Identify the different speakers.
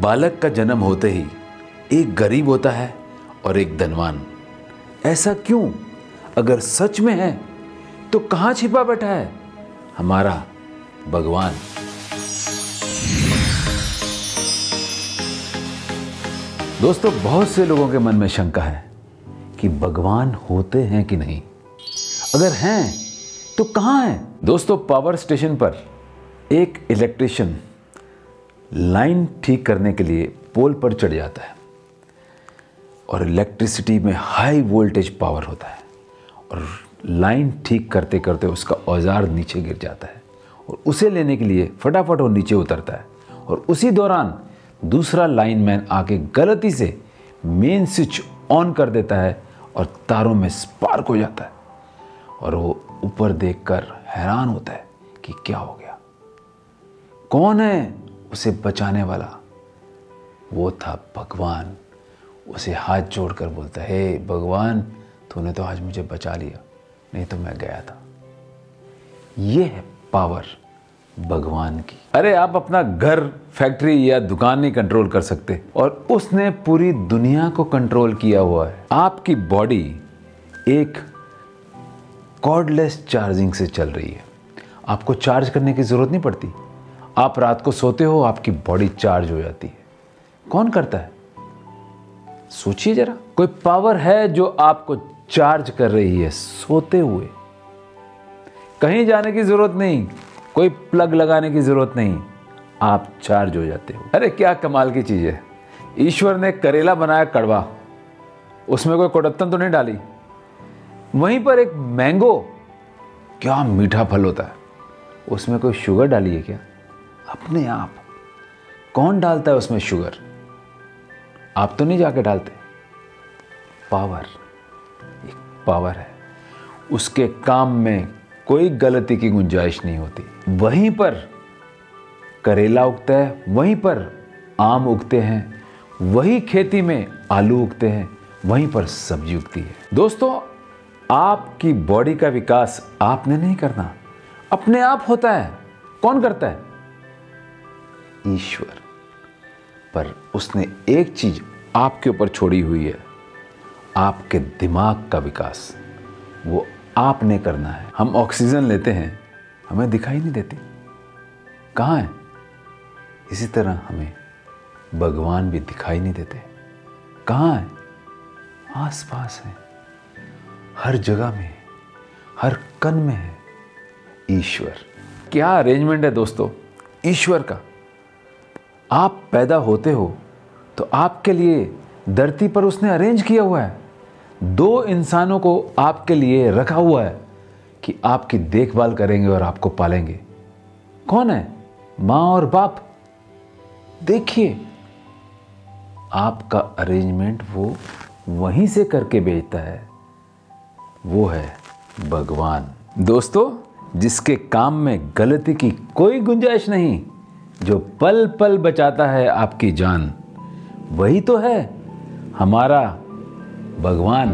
Speaker 1: बालक का जन्म होते ही एक गरीब होता है और एक धनवान। ऐसा क्यों? अगर सच में है तो कहाँ छिपा बैठा है? हमारा भगवान। दोस्तों, बहुत से लोगों के मन में शंका है कि भगवान होते हैं कि नहीं। अगर हैं तो कहाँ हैं? दोस्तों, पावर स्टेशन पर एक इलेक्ट्रिशियन लाइन ठीक करने के लिए पोल पर चढ़ जाता है और इलेक्ट्रिसिटी में हाई वोल्टेज पावर होता है और लाइन ठीक करते करते उसका औज़ार नीचे गिर जाता है और उसे लेने के लिए फटाफट वो नीचे उतरता है और उसी दौरान दूसरा लाइन मैन आके गलती से मेन स्विच ऑन कर देता है और तारों में स्पार्क हो जाता है और वो ऊपर देखकर हैरान होता है कि क्या हो गया? कौन है? उसे बचाने वाला। वो था भगवान। उसे हाथ जोड़कर बोलता, है हे भगवान, तूने तो आज मुझे बचा लिया, नहीं तो मैं गया था। ये है पावर भगवान की। अरे आप अपना घर, फैक्ट्री या दुकान नहीं कंट्रोल कर सकते। और उसने पूरी दुनिया को कंट्रोल किया हुआ है। आपकी बॉडी एक कॉर्डलेस चार्जिंग से चल रही है। आपको चार्ज करने की ज़रूरत नहीं पड़ती। आप रात को सोते हो, आपकी बॉडी चार्ज हो जाती है। कौन करता है? सोचिए जरा। कोई पावर है जो आपको चार्ज कर रही है? सोते हुए। कहीं जाने की ज़रूरत नहीं, कोई प्लग लगाने की ज़रूरत नहीं। आप चार्ज हो जाते हो। अरे, क्या कमाल की चीज़ है। ईश्वर ने करेला बनाया कड़वा। उसमें कोई कोटत्तन तो नहीं डाली। वहीं पर एक मैंगो। क्या मीठा फल होता है। उसमें कोई शुगर डाली है क्या? अपने आप कौन डालता है उसमें शुगर? आप तो नहीं जाके डालते। पावर, एक पावर है। उसके काम में कोई गलती की गुंजाइश नहीं होती। वहीं पर करेला उगता है, वहीं पर आम उगते हैं, वही खेती में आलू उगते हैं, वहीं पर सब्ज़ी उगती है। दोस्तों, आपकी बॉडी का विकास आपने नहीं करना। अपने आप होता है। कौन करता है? ईश्वर। पर उसने एक चीज़ आपके ऊपर छोड़ी हुई है, आपके दिमाग का विकास। वो आपने करना है। हम ऑक्सीजन लेते हैं, हमें दिखाई नहीं देती। कहाँ है? इसी तरह हमें भगवान भी दिखाई नहीं देते। कहाँ है? आस पास है। हर जगह में हर कण में है। ईश्वर। क्या अरेंजमेंट है दोस्तों? ईश्वर का। आप पैदा होते हो तो आपके लिए धरती पर उसने अरेंज किया हुआ है। दो इंसानों को आपके लिए रखा हुआ है कि आपकी देखभाल करेंगे और आपको पालेंगे। कौन है? माँ और बाप। देखिए, आपका अरेंजमेंट वो वहीं से करके भेजता है। वो है भगवान। दोस्तों, जिसके काम में गलती की कोई गुंजाइश नहीं जो पल पल बचाता है आपकी जान वही तो है हमारा भगवान।